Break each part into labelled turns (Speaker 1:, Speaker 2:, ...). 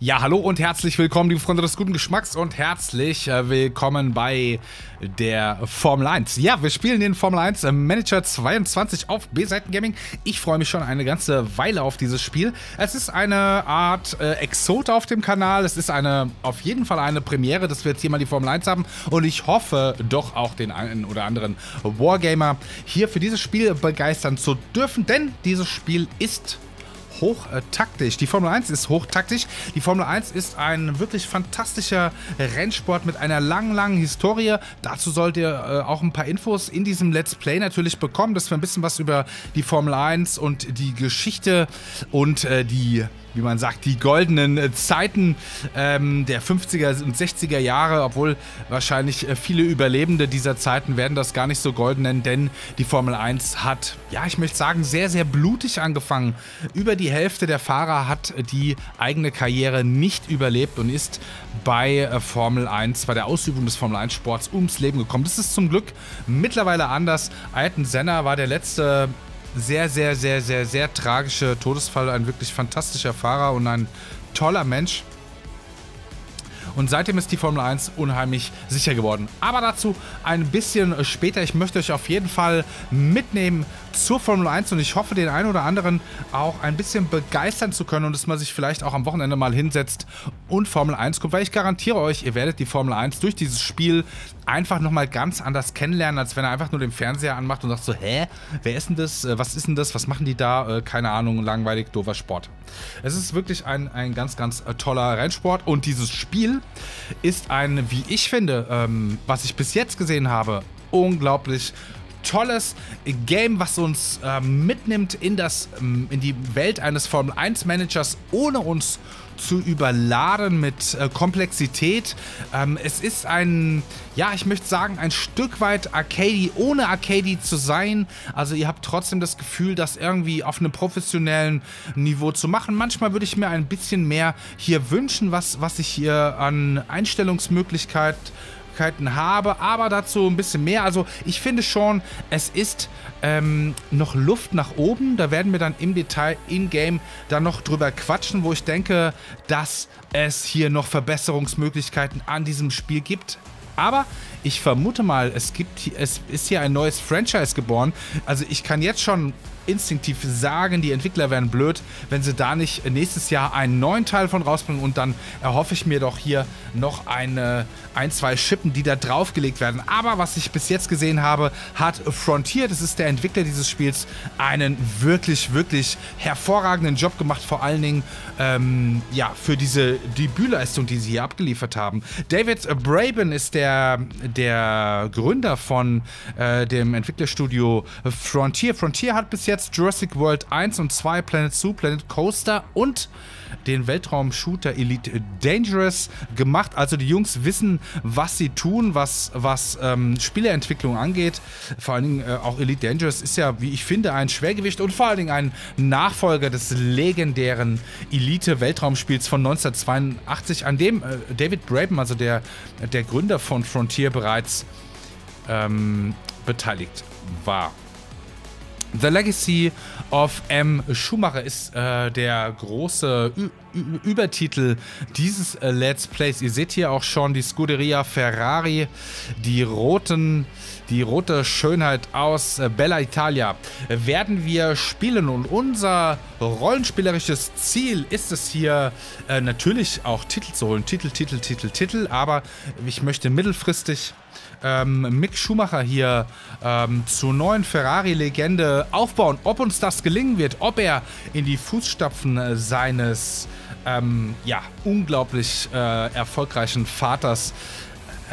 Speaker 1: Ja, hallo und herzlich willkommen, liebe Freunde des guten Geschmacks und herzlich äh, willkommen bei der Formel 1. Ja, wir spielen den Formel 1 äh, Manager 22 auf B-Seiten Gaming. Ich freue mich schon eine ganze Weile auf dieses Spiel. Es ist eine Art äh, Exot auf dem Kanal. Es ist eine, auf jeden Fall eine Premiere, dass wir jetzt hier mal die Formel 1 haben. Und ich hoffe doch auch den einen oder anderen Wargamer hier für dieses Spiel begeistern zu dürfen, denn dieses Spiel ist hochtaktisch. Die Formel 1 ist hochtaktisch. Die Formel 1 ist ein wirklich fantastischer Rennsport mit einer langen, langen Historie. Dazu sollt ihr äh, auch ein paar Infos in diesem Let's Play natürlich bekommen, dass wir ein bisschen was über die Formel 1 und die Geschichte und äh, die wie man sagt, die goldenen äh, Zeiten ähm, der 50er und 60er Jahre, obwohl wahrscheinlich äh, viele Überlebende dieser Zeiten werden das gar nicht so golden nennen, denn die Formel 1 hat, ja, ich möchte sagen, sehr, sehr blutig angefangen. Über die Hälfte der Fahrer hat die eigene Karriere nicht überlebt und ist bei äh, Formel 1, bei der Ausübung des Formel 1 Sports ums Leben gekommen. Das ist zum Glück mittlerweile anders. Ayrton Senna war der letzte sehr, sehr, sehr, sehr, sehr tragische Todesfall. Ein wirklich fantastischer Fahrer und ein toller Mensch. Und seitdem ist die Formel 1 unheimlich sicher geworden. Aber dazu ein bisschen später. Ich möchte euch auf jeden Fall mitnehmen zur Formel 1 und ich hoffe, den einen oder anderen auch ein bisschen begeistern zu können und dass man sich vielleicht auch am Wochenende mal hinsetzt und Formel 1 guckt, weil ich garantiere euch, ihr werdet die Formel 1 durch dieses Spiel einfach nochmal ganz anders kennenlernen, als wenn er einfach nur den Fernseher anmacht und sagt so, hä, wer ist denn das, äh, was ist denn das, was machen die da, äh, keine Ahnung, langweilig, doofer Sport. Es ist wirklich ein, ein ganz, ganz äh, toller Rennsport und dieses Spiel ist ein, wie ich finde, ähm, was ich bis jetzt gesehen habe, unglaublich tolles Game, was uns äh, mitnimmt in, das, ähm, in die Welt eines Formel 1 Managers, ohne uns zu überladen mit äh, Komplexität. Ähm, es ist ein, ja, ich möchte sagen, ein Stück weit Arcady, ohne Arcady zu sein. Also ihr habt trotzdem das Gefühl, das irgendwie auf einem professionellen Niveau zu machen. Manchmal würde ich mir ein bisschen mehr hier wünschen, was, was ich hier an Einstellungsmöglichkeit Möglichkeiten habe, aber dazu ein bisschen mehr. Also ich finde schon, es ist ähm, noch Luft nach oben. Da werden wir dann im Detail in-game dann noch drüber quatschen, wo ich denke, dass es hier noch Verbesserungsmöglichkeiten an diesem Spiel gibt. Aber ich vermute mal, es gibt, es ist hier ein neues Franchise geboren. Also ich kann jetzt schon instinktiv sagen, die Entwickler wären blöd, wenn sie da nicht nächstes Jahr einen neuen Teil von rausbringen und dann erhoffe ich mir doch hier noch eine, ein, zwei Schippen, die da draufgelegt werden. Aber was ich bis jetzt gesehen habe, hat Frontier, das ist der Entwickler dieses Spiels, einen wirklich, wirklich hervorragenden Job gemacht, vor allen Dingen ähm, ja, für diese Debütleistung, die sie hier abgeliefert haben. David Braben ist der, der Gründer von äh, dem Entwicklerstudio Frontier. Frontier hat bis jetzt Jurassic World 1 und 2, Planet Zoo, Planet Coaster und den Weltraum-Shooter Elite Dangerous gemacht. Also die Jungs wissen, was sie tun, was, was ähm, Spieleentwicklung angeht. Vor allen Dingen äh, auch Elite Dangerous ist ja, wie ich finde, ein Schwergewicht und vor allen Dingen ein Nachfolger des legendären Elite-Weltraumspiels von 1982, an dem äh, David Braben, also der, der Gründer von Frontier, bereits ähm, beteiligt war. The Legacy of M. Schumacher ist äh, der große Ü Ü Übertitel dieses äh, Let's Plays. Ihr seht hier auch schon die Scuderia Ferrari, die roten, die rote Schönheit aus äh, Bella Italia. Werden wir spielen und unser rollenspielerisches Ziel ist es hier äh, natürlich auch Titel zu holen. Titel, Titel, Titel, Titel, aber ich möchte mittelfristig ähm, Mick Schumacher hier ähm, zur neuen Ferrari-Legende aufbauen. Ob uns das gelingen wird, ob er in die Fußstapfen seines ähm, ja, unglaublich äh, erfolgreichen Vaters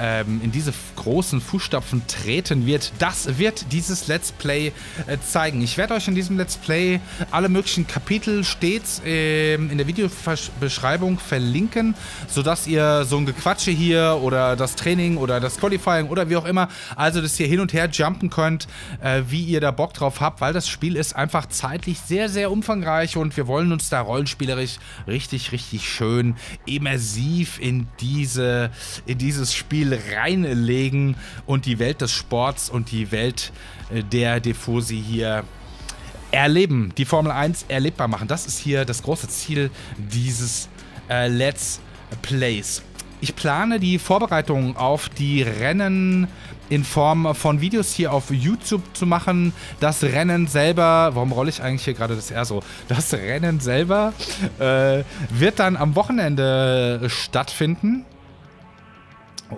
Speaker 1: ähm, in diese großen Fußstapfen treten wird, das wird dieses Let's Play äh, zeigen. Ich werde euch in diesem Let's Play alle möglichen Kapitel stets äh, in der Videobeschreibung verlinken, sodass ihr so ein Gequatsche hier oder das Training oder das Qualifying oder wie auch immer, also dass ihr hin und her jumpen könnt, äh, wie ihr da Bock drauf habt, weil das Spiel ist einfach zeitlich sehr, sehr umfangreich und wir wollen uns da rollenspielerisch richtig, richtig schön immersiv in diese, in dieses Spiel Reinlegen und die Welt des Sports und die Welt äh, der Defosi hier erleben, die Formel 1 erlebbar machen. Das ist hier das große Ziel dieses äh, Let's Plays. Ich plane die Vorbereitung auf die Rennen in Form von Videos hier auf YouTube zu machen. Das Rennen selber, warum rolle ich eigentlich hier gerade das R so? Das Rennen selber äh, wird dann am Wochenende stattfinden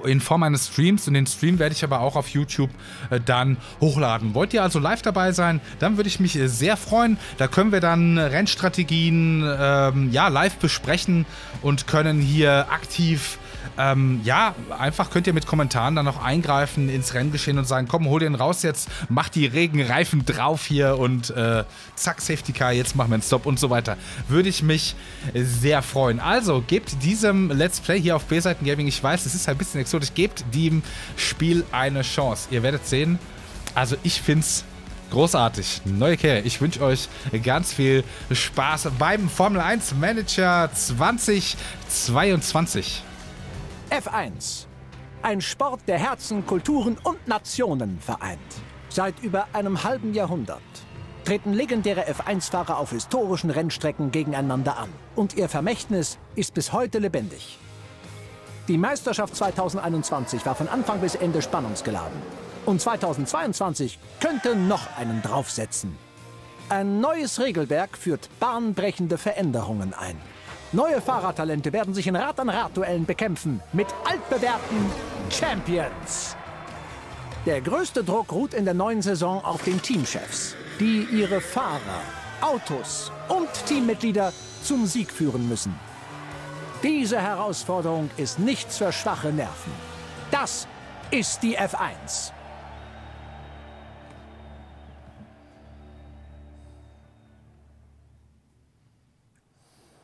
Speaker 1: in Form eines Streams und den Stream werde ich aber auch auf YouTube äh, dann hochladen. Wollt ihr also live dabei sein? Dann würde ich mich äh, sehr freuen. Da können wir dann Rennstrategien ähm, ja, live besprechen und können hier aktiv ähm, ja, einfach könnt ihr mit Kommentaren dann noch eingreifen ins Renngeschehen und sagen, komm, hol den raus jetzt, mach die Regenreifen drauf hier und äh, zack, Safety Car, jetzt machen wir einen Stop und so weiter. Würde ich mich sehr freuen. Also, gebt diesem Let's Play hier auf B-Seiten Gaming, ich weiß, es ist ein bisschen exotisch, gebt dem Spiel eine Chance. Ihr werdet sehen, also ich finde es großartig. Neue Kerl. Ich wünsche euch ganz viel Spaß beim Formel 1 Manager 2022.
Speaker 2: F1. Ein Sport, der Herzen, Kulturen und Nationen vereint. Seit über einem halben Jahrhundert treten legendäre F1-Fahrer auf historischen Rennstrecken gegeneinander an. Und ihr Vermächtnis ist bis heute lebendig. Die Meisterschaft 2021 war von Anfang bis Ende spannungsgeladen. Und 2022 könnte noch einen draufsetzen. Ein neues Regelwerk führt bahnbrechende Veränderungen ein. Neue Fahrertalente werden sich in Rad-an-Rad-Duellen bekämpfen mit altbewährten Champions. Der größte Druck ruht in der neuen Saison auf den Teamchefs, die ihre Fahrer, Autos und Teammitglieder zum Sieg führen müssen. Diese Herausforderung ist nichts für schwache Nerven. Das ist die F1.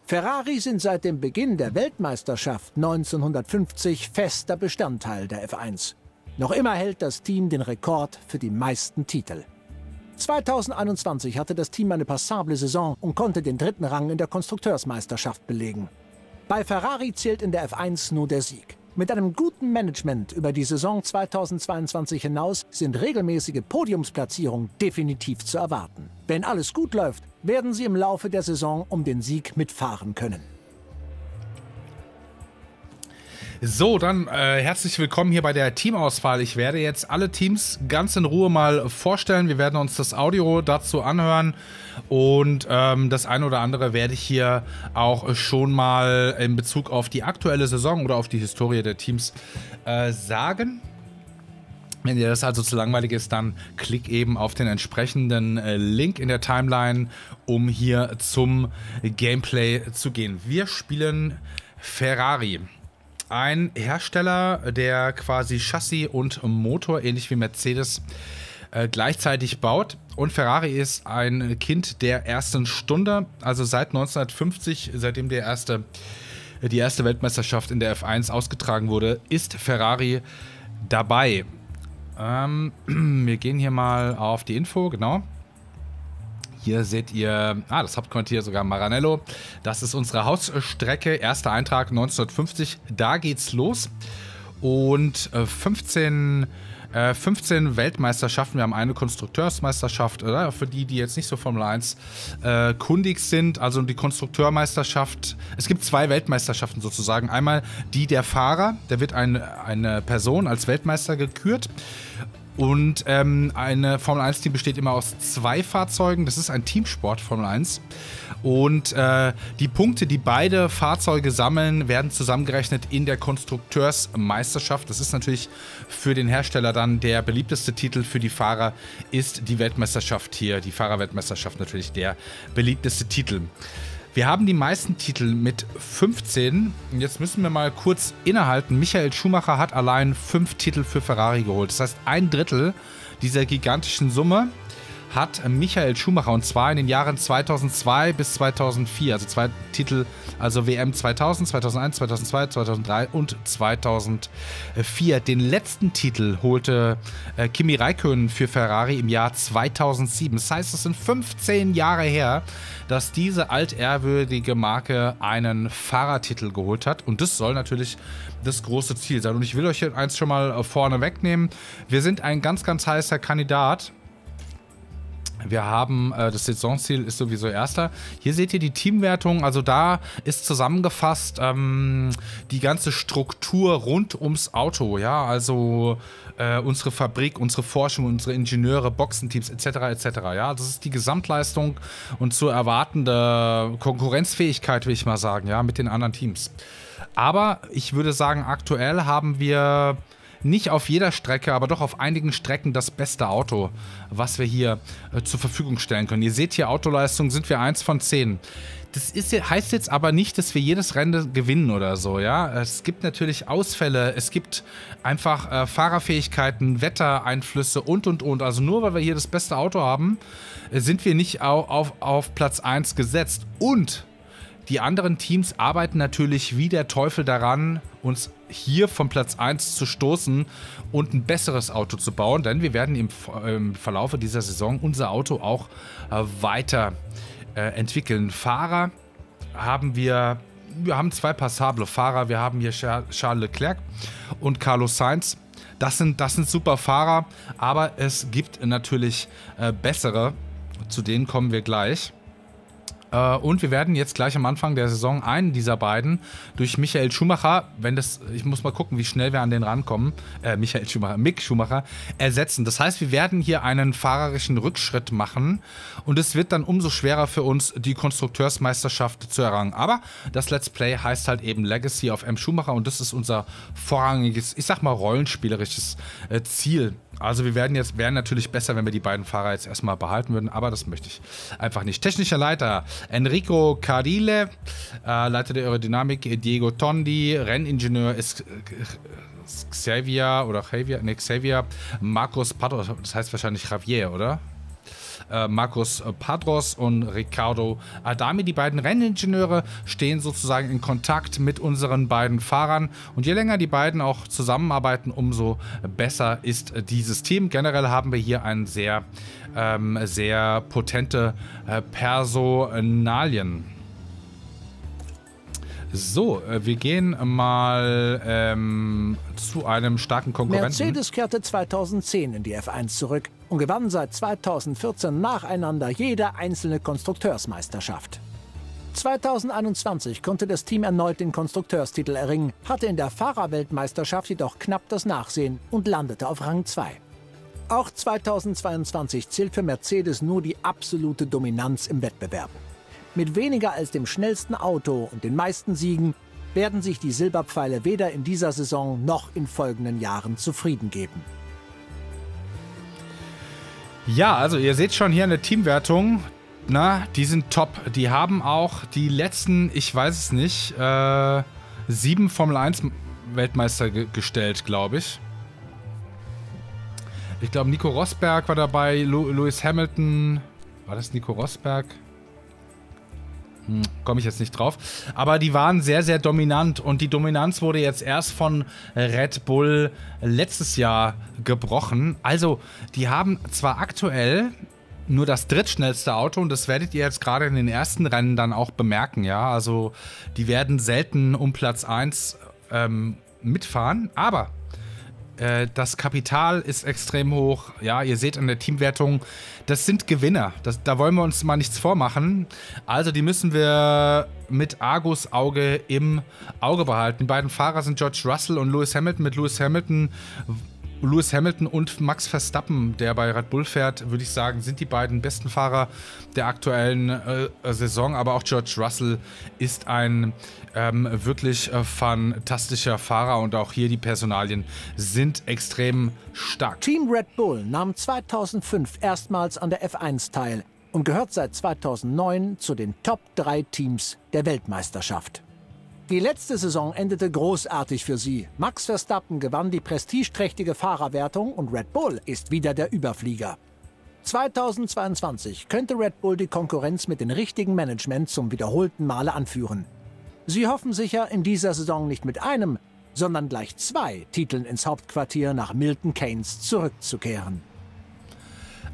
Speaker 2: Ferrari sind seit dem Beginn der Weltmeisterschaft 1950 fester Bestandteil der F1. Noch immer hält das Team den Rekord für die meisten Titel. 2021 hatte das Team eine passable Saison und konnte den dritten Rang in der Konstrukteursmeisterschaft belegen. Bei Ferrari zählt in der F1 nur der Sieg. Mit einem guten Management über die Saison 2022 hinaus sind regelmäßige Podiumsplatzierungen definitiv zu erwarten. Wenn alles gut läuft, werden sie im Laufe der Saison um den Sieg mitfahren können.
Speaker 1: So, dann äh, herzlich willkommen hier bei der Teamauswahl. Ich werde jetzt alle Teams ganz in Ruhe mal vorstellen. Wir werden uns das Audio dazu anhören und ähm, das eine oder andere werde ich hier auch schon mal in Bezug auf die aktuelle Saison oder auf die Historie der Teams äh, sagen. Wenn dir das also zu langweilig ist, dann klick eben auf den entsprechenden äh, Link in der Timeline, um hier zum Gameplay zu gehen. Wir spielen Ferrari. Ein Hersteller, der quasi Chassis und Motor, ähnlich wie Mercedes, äh, gleichzeitig baut. Und Ferrari ist ein Kind der ersten Stunde, also seit 1950, seitdem der erste, die erste Weltmeisterschaft in der F1 ausgetragen wurde, ist Ferrari dabei. Ähm, wir gehen hier mal auf die Info, genau. Hier seht ihr, ah, das Hauptquartier sogar Maranello. Das ist unsere Hausstrecke. Erster Eintrag 1950. Da geht's los. Und 15 äh, 15 äh, Weltmeisterschaften. Wir haben eine Konstrukteursmeisterschaft, oder? Für die, die jetzt nicht so Formel 1 äh, kundig sind. Also die Konstrukteursmeisterschaft. Es gibt zwei Weltmeisterschaften sozusagen. Einmal die der Fahrer. Da wird ein, eine Person als Weltmeister gekürt. Und ähm, eine Formel 1-Team besteht immer aus zwei Fahrzeugen. Das ist ein Teamsport, Formel 1. Und äh, die Punkte, die beide Fahrzeuge sammeln, werden zusammengerechnet in der Konstrukteursmeisterschaft. Das ist natürlich für den Hersteller dann der beliebteste Titel. Für die Fahrer ist die Weltmeisterschaft hier, die Fahrerweltmeisterschaft natürlich der beliebteste Titel. Wir haben die meisten Titel mit 15. Jetzt müssen wir mal kurz innehalten. Michael Schumacher hat allein fünf Titel für Ferrari geholt. Das heißt, ein Drittel dieser gigantischen Summe hat Michael Schumacher und zwar in den Jahren 2002 bis 2004, also zwei Titel, also WM 2000, 2001, 2002, 2003 und 2004. Den letzten Titel holte äh, Kimi Räikkönen für Ferrari im Jahr 2007. Das heißt, es sind 15 Jahre her, dass diese altehrwürdige Marke einen Fahrertitel geholt hat und das soll natürlich das große Ziel sein. Und ich will euch eins schon mal vorne wegnehmen. Wir sind ein ganz, ganz heißer Kandidat Wir haben äh, das Saisonziel ist sowieso erster. Hier seht ihr die Teamwertung. Also da ist zusammengefasst ähm, die ganze Struktur rund ums Auto. Ja, also äh, unsere Fabrik, unsere Forschung, unsere Ingenieure, Boxenteams etc. etc. Ja, das ist die Gesamtleistung und zu erwartende Konkurrenzfähigkeit, will ich mal sagen, ja, mit den anderen Teams. Aber ich würde sagen, aktuell haben wir nicht auf jeder Strecke, aber doch auf einigen Strecken das beste Auto, was wir hier äh, zur Verfügung stellen können. Ihr seht hier, Autoleistung sind wir 1 von 10. Das ist, heißt jetzt aber nicht, dass wir jedes Rennen gewinnen oder so, ja. Es gibt natürlich Ausfälle, es gibt einfach äh, Fahrerfähigkeiten, Wettereinflüsse und und und. Also nur weil wir hier das beste Auto haben, äh, sind wir nicht auf, auf, auf Platz 1 gesetzt. Und die anderen Teams arbeiten natürlich wie der Teufel daran, uns hier von Platz 1 zu stoßen und ein besseres Auto zu bauen, denn wir werden im, im Verlaufe dieser Saison unser Auto auch äh, weiter äh, entwickeln. Fahrer haben wir, wir haben zwei passable Fahrer. Wir haben hier Charles Leclerc und Carlos Sainz. Das sind, das sind super Fahrer, aber es gibt natürlich äh, bessere. Zu denen kommen wir gleich. Äh, und wir werden jetzt gleich am Anfang der Saison einen dieser beiden durch Michael Schumacher, wenn das, ich muss mal gucken, wie schnell wir an den rankommen, äh, Michael Schumacher, Mick Schumacher, ersetzen. Das heißt, wir werden hier einen fahrerischen Rückschritt machen und es wird dann umso schwerer für uns, die Konstrukteursmeisterschaft zu errangen. Aber das Let's Play heißt halt eben Legacy of M. Schumacher und das ist unser vorrangiges, ich sag mal, rollenspielerisches äh, Ziel also wir werden jetzt, wären natürlich besser, wenn wir die beiden Fahrer jetzt erstmal behalten würden, aber das möchte ich einfach nicht. Technischer Leiter Enrico Cardile, äh, Leiter der Aerodynamik Diego Tondi, Renningenieur ist äh, Xavier oder Xavier, ne, Xavier Marcos Padros, das heißt wahrscheinlich Javier, oder? Äh, Markus Padros und Ricardo Adami. Die beiden Renningenieure stehen sozusagen in Kontakt mit unseren beiden Fahrern. Und je länger die beiden auch zusammenarbeiten, umso besser ist dieses Team. Generell haben wir hier einen sehr, ähm, sehr potente äh, Personalien. So, äh, wir gehen mal ähm, zu einem starken Konkurrenten.
Speaker 2: Mercedes kehrte 2010 in die F1 zurück und gewann seit 2014 nacheinander jede einzelne Konstrukteursmeisterschaft. 2021 konnte das Team erneut den Konstrukteurstitel erringen, hatte in der Fahrerweltmeisterschaft jedoch knapp das Nachsehen und landete auf Rang 2. Auch 2022 zählt für Mercedes nur die absolute Dominanz im Wettbewerb. Mit weniger als dem schnellsten Auto und den meisten Siegen werden sich die Silberpfeile weder in dieser Saison noch in folgenden Jahren zufrieden geben.
Speaker 1: Ja, also ihr seht schon hier eine Teamwertung. Na, die sind top. Die haben auch die letzten, ich weiß es nicht, äh, sieben Formel 1 Weltmeister ge gestellt, glaube ich. Ich glaube, Nico Rosberg war dabei, Lu Lewis Hamilton. War das Nico Rosberg? Hm, Komme ich jetzt nicht drauf. Aber die waren sehr, sehr dominant. Und die Dominanz wurde jetzt erst von Red Bull letztes Jahr gebrochen. Also, die haben zwar aktuell nur das drittschnellste Auto und das werdet ihr jetzt gerade in den ersten Rennen dann auch bemerken, ja. Also, die werden selten um Platz 1 ähm, mitfahren. Aber äh, das Kapital ist extrem hoch. Ja, ihr seht an der Teamwertung, das sind Gewinner. Das, da wollen wir uns mal nichts vormachen. Also die müssen wir mit Argus Auge im Auge behalten. Die beiden Fahrer sind George Russell und Lewis Hamilton. Mit Lewis Hamilton Lewis Hamilton und Max Verstappen, der bei Red Bull fährt, würde ich sagen, sind die beiden besten Fahrer der aktuellen äh, Saison. Aber auch George Russell ist ein ähm, wirklich äh, fantastischer Fahrer und auch hier die Personalien sind extrem stark.
Speaker 2: Team Red Bull nahm 2005 erstmals an der F1 teil und gehört seit 2009 zu den Top 3 Teams der Weltmeisterschaft. Die letzte Saison endete großartig für sie. Max Verstappen gewann die prestigeträchtige Fahrerwertung und Red Bull ist wieder der Überflieger. 2022 könnte Red Bull die Konkurrenz mit dem richtigen Management zum wiederholten Male anführen. Sie hoffen sicher, in dieser Saison nicht mit einem, sondern gleich zwei Titeln ins Hauptquartier nach Milton Keynes zurückzukehren.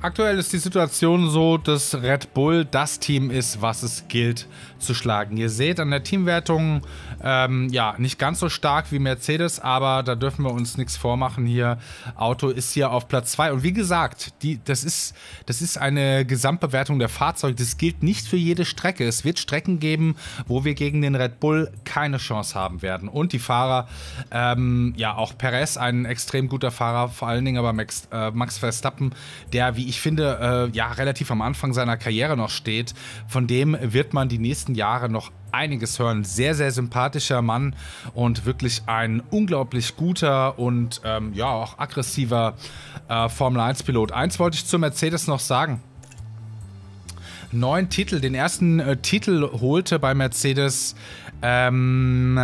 Speaker 1: Aktuell ist die Situation so, dass Red Bull das Team ist, was es gilt zu schlagen. Ihr seht an der Teamwertung, ähm, ja, nicht ganz so stark wie Mercedes, aber da dürfen wir uns nichts vormachen hier. Auto ist hier auf Platz 2 und wie gesagt, die, das, ist, das ist eine Gesamtbewertung der Fahrzeuge. Das gilt nicht für jede Strecke. Es wird Strecken geben, wo wir gegen den Red Bull keine Chance haben werden. Und die Fahrer, ähm, ja, auch Perez, ein extrem guter Fahrer, vor allen Dingen aber Max, äh, Max Verstappen, der, wie ich finde, äh, ja, relativ am Anfang seiner Karriere noch steht. Von dem wird man die nächsten Jahre noch einiges hören. Sehr, sehr sympathischer Mann und wirklich ein unglaublich guter und ähm, ja auch aggressiver äh, Formel 1-Pilot. Eins wollte ich zu Mercedes noch sagen. Neun Titel. Den ersten äh, Titel holte bei Mercedes ähm,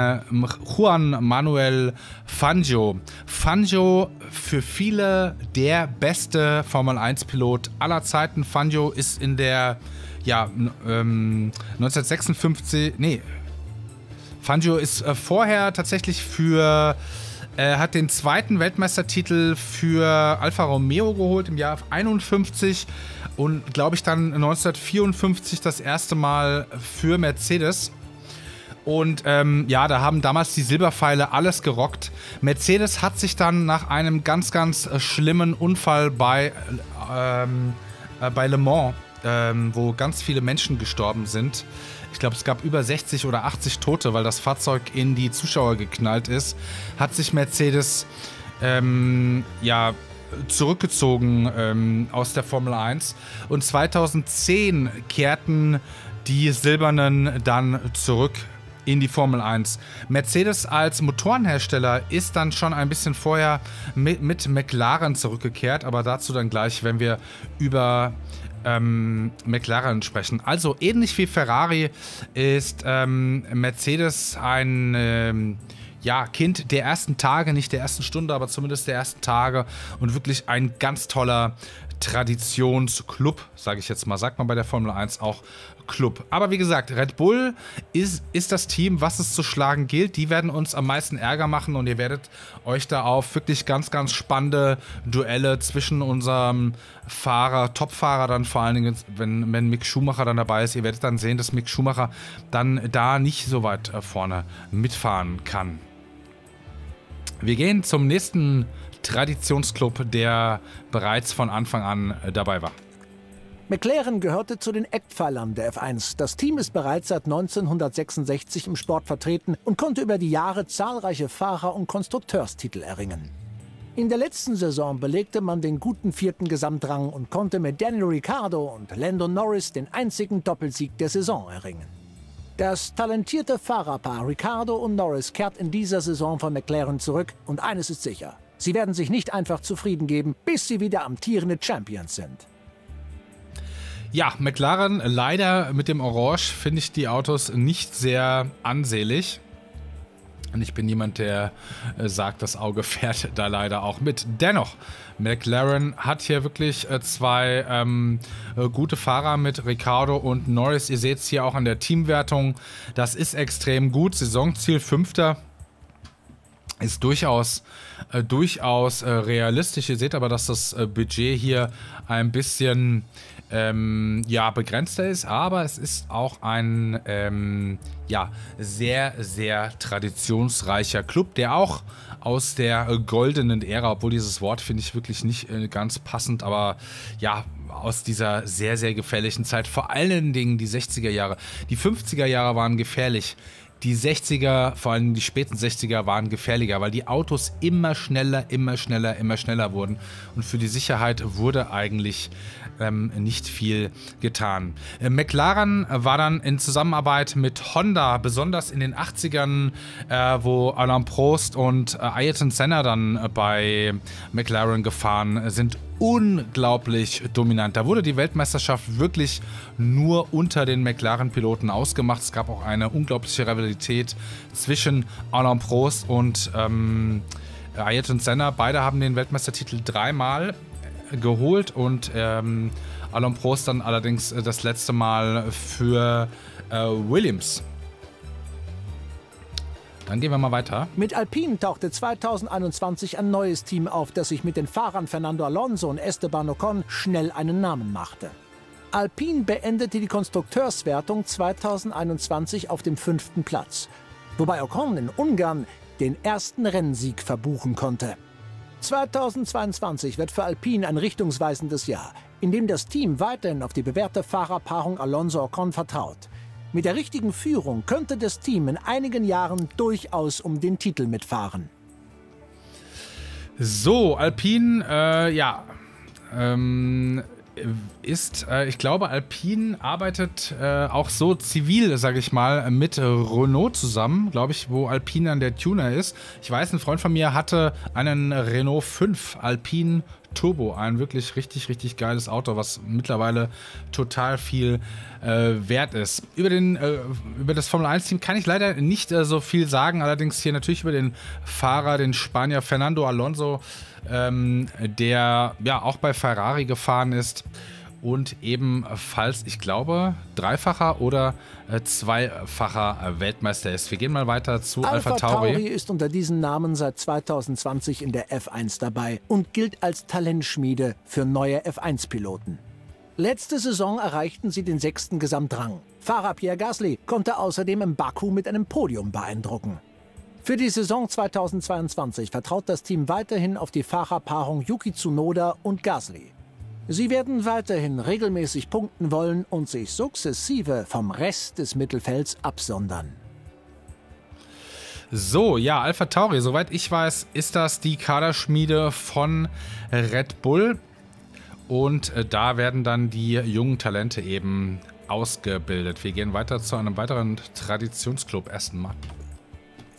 Speaker 1: Juan Manuel Fangio. Fangio für viele der beste Formel 1-Pilot aller Zeiten. Fangio ist in der ja, ähm, 1956, nee, Fangio ist äh, vorher tatsächlich für, äh, hat den zweiten Weltmeistertitel für Alfa Romeo geholt im Jahr 51 und glaube ich dann 1954 das erste Mal für Mercedes. Und ähm, ja, da haben damals die Silberpfeile alles gerockt. Mercedes hat sich dann nach einem ganz, ganz äh, schlimmen Unfall bei, ähm, äh, bei Le Mans ähm, wo ganz viele Menschen gestorben sind. Ich glaube, es gab über 60 oder 80 Tote, weil das Fahrzeug in die Zuschauer geknallt ist. Hat sich Mercedes ähm, ja zurückgezogen ähm, aus der Formel 1 und 2010 kehrten die Silbernen dann zurück in die Formel 1. Mercedes als Motorenhersteller ist dann schon ein bisschen vorher mit, mit McLaren zurückgekehrt, aber dazu dann gleich, wenn wir über ähm, McLaren sprechen. Also ähnlich wie Ferrari ist ähm, Mercedes ein ähm, ja, Kind der ersten Tage, nicht der ersten Stunde, aber zumindest der ersten Tage und wirklich ein ganz toller Traditionsclub, sage ich jetzt mal. Sagt man bei der Formel 1 auch Club. Aber wie gesagt, Red Bull ist, ist das Team, was es zu schlagen gilt. Die werden uns am meisten Ärger machen und ihr werdet euch da auf wirklich ganz, ganz spannende Duelle zwischen unserem Fahrer, Topfahrer dann vor allen Dingen, wenn, wenn Mick Schumacher dann dabei ist, ihr werdet dann sehen, dass Mick Schumacher dann da nicht so weit äh, vorne mitfahren kann. Wir gehen zum nächsten Traditionsclub, der bereits von Anfang an dabei war.
Speaker 2: McLaren gehörte zu den Eckpfeilern der F1. Das Team ist bereits seit 1966 im Sport vertreten und konnte über die Jahre zahlreiche Fahrer- und Konstrukteurstitel erringen. In der letzten Saison belegte man den guten vierten Gesamtrang und konnte mit Daniel Ricciardo und Lando Norris den einzigen Doppelsieg der Saison erringen. Das talentierte Fahrerpaar Ricciardo und Norris kehrt in dieser Saison von McLaren zurück und eines ist sicher. Sie werden sich nicht einfach zufrieden geben, bis sie wieder amtierende Champions sind.
Speaker 1: Ja, McLaren leider mit dem Orange finde ich die Autos nicht sehr ansehlich. Und ich bin jemand, der äh, sagt, das Auge fährt da leider auch mit. Dennoch, McLaren hat hier wirklich äh, zwei ähm, äh, gute Fahrer mit Ricardo und Norris. Ihr seht es hier auch an der Teamwertung. Das ist extrem gut. Saisonziel Fünfter ist durchaus, äh, durchaus äh, realistisch. Ihr seht aber, dass das äh, Budget hier ein bisschen ähm, ja, begrenzter ist, aber es ist auch ein ähm, ja, sehr, sehr traditionsreicher Club, der auch aus der goldenen Ära, obwohl dieses Wort finde ich wirklich nicht äh, ganz passend, aber ja, aus dieser sehr, sehr gefährlichen Zeit, vor allen Dingen die 60er Jahre. Die 50er Jahre waren gefährlich die 60er, vor allem die späten 60er, waren gefährlicher, weil die Autos immer schneller, immer schneller, immer schneller wurden. Und für die Sicherheit wurde eigentlich ähm, nicht viel getan. Äh, McLaren war dann in Zusammenarbeit mit Honda, besonders in den 80ern, äh, wo Alain Prost und äh, Ayrton Senna dann äh, bei McLaren gefahren sind, unglaublich dominant. Da wurde die Weltmeisterschaft wirklich nur unter den McLaren-Piloten ausgemacht. Es gab auch eine unglaubliche Rivalität zwischen Alain Prost und ähm, Ayrton Senna. Beide haben den Weltmeistertitel dreimal geholt und ähm, Alain Prost dann allerdings äh, das letzte Mal für äh, Williams. Dann gehen wir mal weiter.
Speaker 2: Mit Alpine tauchte 2021 ein neues Team auf, das sich mit den Fahrern Fernando Alonso und Esteban Ocon schnell einen Namen machte. Alpine beendete die Konstrukteurswertung 2021 auf dem fünften Platz, wobei Ocon in Ungarn den ersten Rennsieg verbuchen konnte. 2022 wird für Alpine ein richtungsweisendes Jahr, in dem das Team weiterhin auf die bewährte Fahrerpaarung Alonso-Ocon vertraut. Mit der richtigen Führung könnte das Team in einigen Jahren durchaus um den Titel mitfahren.
Speaker 1: So, Alpine, äh, ja, ähm, ist, äh, ich glaube, Alpine arbeitet äh, auch so zivil, sage ich mal, mit Renault zusammen, glaube ich, wo Alpine dann der Tuner ist. Ich weiß, ein Freund von mir hatte einen Renault 5 Alpine Turbo, ein wirklich richtig, richtig geiles Auto, was mittlerweile total viel äh, wert ist. Über, den, äh, über das Formel 1-Team kann ich leider nicht äh, so viel sagen, allerdings hier natürlich über den Fahrer, den Spanier Fernando Alonso ähm, der ja auch bei Ferrari gefahren ist und ebenfalls, ich glaube, dreifacher oder äh, zweifacher Weltmeister ist. Wir gehen mal weiter zu Alpha, Alpha Tauri. Tauri
Speaker 2: ist unter diesem Namen seit 2020 in der F1 dabei und gilt als Talentschmiede für neue F1-Piloten. Letzte Saison erreichten sie den sechsten Gesamtrang. Fahrer Pierre Gasly konnte außerdem im Baku mit einem Podium beeindrucken. Für die Saison 2022 vertraut das Team weiterhin auf die Fahrerpaarung Yuki Tsunoda und Gasly. Sie werden weiterhin regelmäßig punkten wollen und sich sukzessive vom Rest des Mittelfelds absondern.
Speaker 1: So, ja, Alpha Tauri, soweit ich weiß, ist das die Kaderschmiede von Red Bull. Und äh, da werden dann die jungen Talente eben ausgebildet. Wir gehen weiter zu einem weiteren Traditionsclub Aston Martin.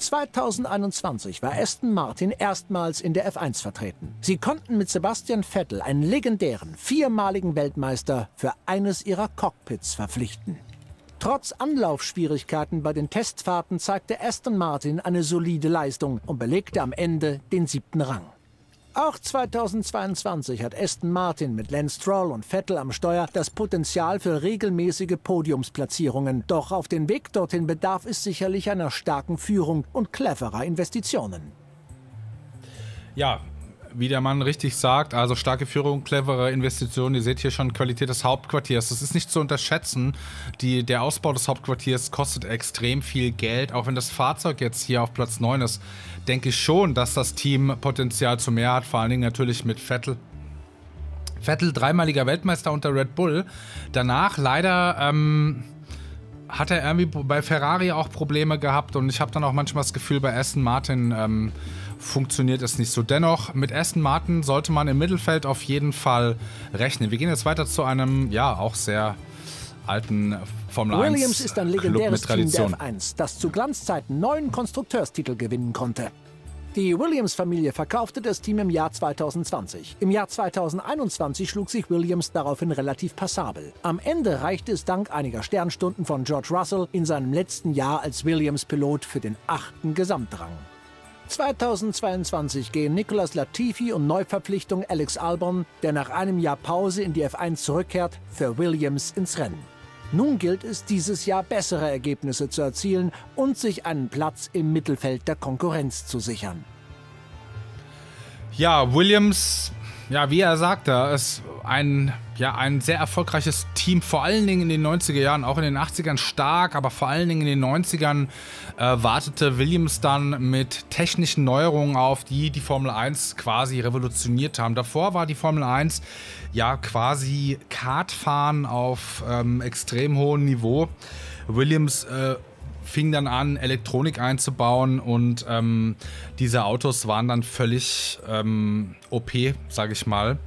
Speaker 2: 2021 war Aston Martin erstmals in der F1 vertreten. Sie konnten mit Sebastian Vettel einen legendären, viermaligen Weltmeister für eines ihrer Cockpits verpflichten. Trotz Anlaufschwierigkeiten bei den Testfahrten zeigte Aston Martin eine solide Leistung und belegte am Ende den siebten Rang. Auch 2022 hat Aston Martin mit Lance Stroll und Vettel am Steuer das Potenzial für regelmäßige Podiumsplatzierungen. Doch auf den Weg dorthin bedarf es sicherlich einer starken Führung und cleverer Investitionen.
Speaker 1: Ja, wie der Mann richtig sagt, also starke Führung, clevere Investitionen. Ihr seht hier schon Qualität des Hauptquartiers. Das ist nicht zu unterschätzen. Die, der Ausbau des Hauptquartiers kostet extrem viel Geld. Auch wenn das Fahrzeug jetzt hier auf Platz 9 ist, denke ich schon, dass das Team Potenzial zu mehr hat. Vor allen Dingen natürlich mit Vettel. Vettel, dreimaliger Weltmeister unter Red Bull. Danach leider ähm, hat er irgendwie bei Ferrari auch Probleme gehabt. Und ich habe dann auch manchmal das Gefühl, bei Aston Martin... Ähm, funktioniert es nicht so. Dennoch, mit Aston Martin sollte man im Mittelfeld auf jeden Fall rechnen. Wir gehen jetzt weiter zu einem, ja, auch sehr alten Formel
Speaker 2: Williams 1 Williams ist ein legendäres Team der F1, das zu Glanzzeiten neun Konstrukteurstitel gewinnen konnte. Die Williams-Familie verkaufte das Team im Jahr 2020. Im Jahr 2021 schlug sich Williams daraufhin relativ passabel. Am Ende reichte es dank einiger Sternstunden von George Russell in seinem letzten Jahr als Williams-Pilot für den achten Gesamtrang. 2022 gehen Nicolas Latifi und Neuverpflichtung Alex Albon, der nach einem Jahr Pause in die F1 zurückkehrt, für Williams ins Rennen. Nun gilt es, dieses Jahr bessere Ergebnisse zu erzielen und sich einen Platz im Mittelfeld der Konkurrenz zu sichern.
Speaker 1: Ja, Williams, ja, wie er sagte, ist ein ja, ein sehr erfolgreiches Team, vor allen Dingen in den 90er Jahren, auch in den 80ern stark, aber vor allen Dingen in den 90ern äh, wartete Williams dann mit technischen Neuerungen auf, die die Formel 1 quasi revolutioniert haben. Davor war die Formel 1 ja quasi Kartfahren auf ähm, extrem hohem Niveau. Williams äh, fing dann an, Elektronik einzubauen und ähm, diese Autos waren dann völlig ähm, OP, sage ich mal.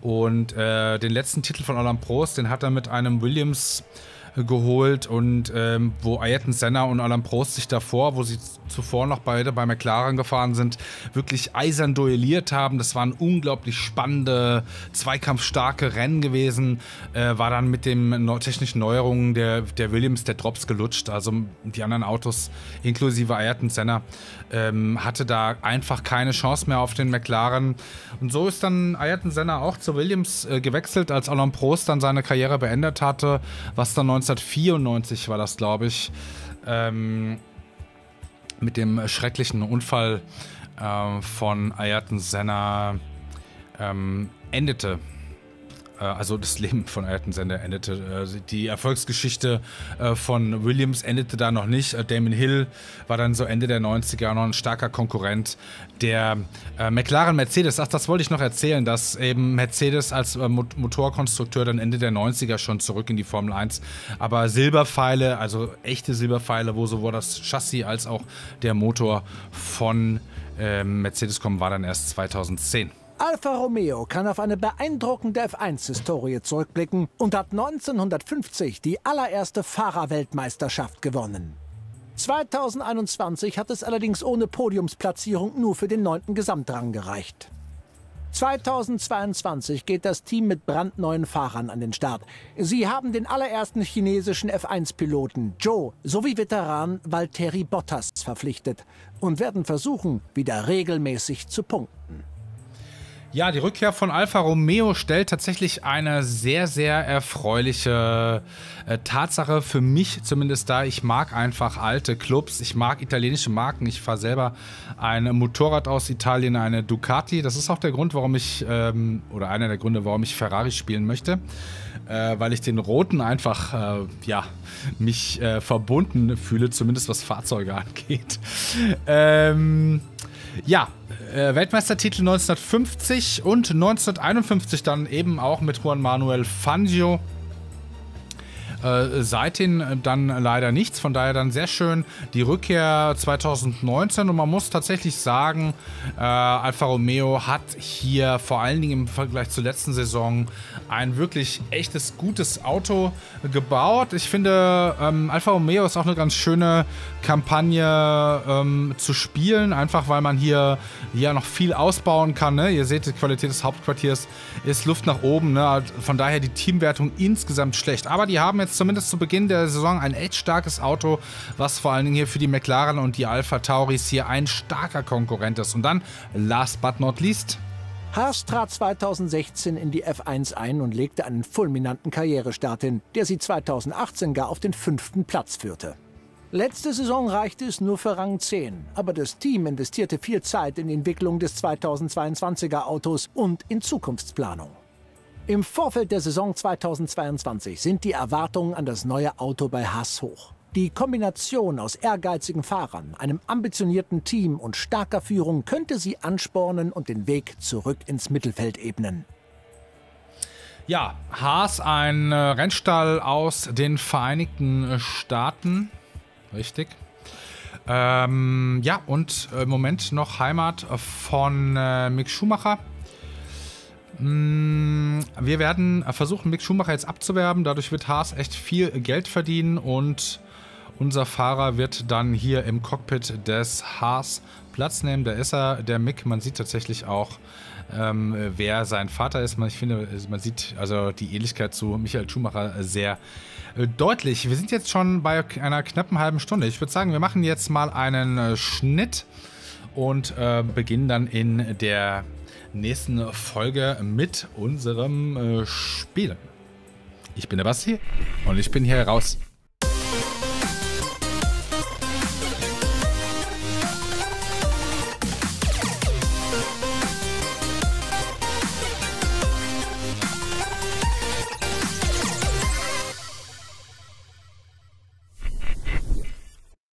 Speaker 1: Und äh, den letzten Titel von Alain Prost, den hat er mit einem Williams geholt und ähm, wo Ayrton Senna und Alain Prost sich davor, wo sie zuvor noch beide bei McLaren gefahren sind, wirklich eisern duelliert haben. Das waren unglaublich spannende, zweikampfstarke Rennen gewesen. Äh, war dann mit den technischen Neuerungen der, der Williams der Drops gelutscht. Also die anderen Autos, inklusive Ayrton Senna, ähm, hatte da einfach keine Chance mehr auf den McLaren. Und so ist dann Ayrton Senna auch zu Williams äh, gewechselt, als Alain Prost dann seine Karriere beendet hatte, was dann 1994 war das, glaube ich. Ähm, mit dem schrecklichen Unfall äh, von Ayrton Senna ähm, endete. Äh, also das Leben von Ayrton Senna endete. Äh, die Erfolgsgeschichte äh, von Williams endete da noch nicht. Damon Hill war dann so Ende der 90er noch ein starker Konkurrent. Der McLaren Mercedes, ach, das wollte ich noch erzählen, dass eben Mercedes als Motorkonstrukteur dann Ende der 90er schon zurück in die Formel 1, aber Silberpfeile, also echte Silberpfeile, wo sowohl das Chassis als auch der Motor von Mercedes kommen, war dann erst 2010.
Speaker 2: Alfa Romeo kann auf eine beeindruckende F1-Historie zurückblicken und hat 1950 die allererste Fahrerweltmeisterschaft gewonnen. 2021 hat es allerdings ohne Podiumsplatzierung nur für den neunten Gesamtrang gereicht. 2022 geht das Team mit brandneuen Fahrern an den Start. Sie haben den allerersten chinesischen F1-Piloten Joe sowie Veteran Valtteri Bottas verpflichtet und werden versuchen, wieder regelmäßig zu punkten.
Speaker 1: Ja, die Rückkehr von Alfa Romeo stellt tatsächlich eine sehr, sehr erfreuliche äh, Tatsache für mich zumindest da. Ich mag einfach alte Clubs, ich mag italienische Marken. Ich fahre selber ein Motorrad aus Italien, eine Ducati. Das ist auch der Grund, warum ich, ähm, oder einer der Gründe, warum ich Ferrari spielen möchte. Äh, weil ich den roten einfach, äh, ja, mich verbunden fühle, zumindest was Fahrzeuge angeht. Ähm, ja, äh, Weltmeistertitel 1950 und 1951 dann eben auch mit Juan Manuel Fangio. Äh, seitdem dann leider nichts, von daher dann sehr schön die Rückkehr 2019 und man muss tatsächlich sagen, äh, Alfa Romeo hat hier vor allen Dingen im Vergleich zur letzten Saison ein wirklich echtes, gutes Auto gebaut. Ich finde, ähm, Alfa Romeo ist auch eine ganz schöne Kampagne ähm, zu spielen, einfach weil man hier ja noch viel ausbauen kann. Ne? Ihr seht, die Qualität des Hauptquartiers ist Luft nach oben. Ne? Von daher die Teamwertung insgesamt schlecht. Aber die haben jetzt zumindest zu Beginn der Saison ein echt starkes Auto, was vor allen Dingen hier für die McLaren und die Alpha Tauris hier ein starker Konkurrent ist. Und dann, last but not least,
Speaker 2: Haas trat 2016 in die F1 ein und legte einen fulminanten Karrierestart hin, der sie 2018 gar auf den fünften Platz führte. Letzte Saison reichte es nur für Rang 10, aber das Team investierte viel Zeit in die Entwicklung des 2022er Autos und in Zukunftsplanung. Im Vorfeld der Saison 2022 sind die Erwartungen an das neue Auto bei Haas hoch. Die Kombination aus ehrgeizigen Fahrern, einem ambitionierten Team und starker Führung könnte sie anspornen und den Weg zurück ins Mittelfeld ebnen.
Speaker 1: Ja, Haas, ein äh, Rennstall aus den Vereinigten Staaten. Richtig. Ähm, ja, und im Moment noch Heimat von äh, Mick Schumacher. Mm, wir werden versuchen, Mick Schumacher jetzt abzuwerben. Dadurch wird Haas echt viel Geld verdienen und unser Fahrer wird dann hier im Cockpit des Haas Platz nehmen. Da ist er, der Mick. Man sieht tatsächlich auch, ähm, wer sein Vater ist. Ich finde, man sieht also die Ähnlichkeit zu Michael Schumacher sehr äh, deutlich. Wir sind jetzt schon bei einer knappen halben Stunde. Ich würde sagen, wir machen jetzt mal einen äh, Schnitt und äh, beginnen dann in der nächsten Folge mit unserem äh, Spiel. Ich bin der Basti und ich bin hier raus.